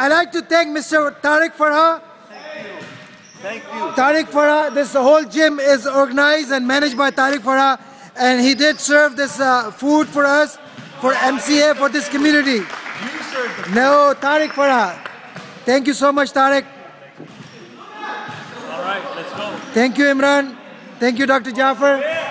I'd like to thank Mr. Tariq Farah. Thank you. Thank you. Tariq Farah, this whole gym is organized and managed by Tariq Farah, and he did serve this uh, food for us, for MCA, for this community. You served the. No, Tariq Farah. Thank you so much, Tariq. All right, let's go. Thank you, Imran. Thank you, Dr. Jaffer. Yeah.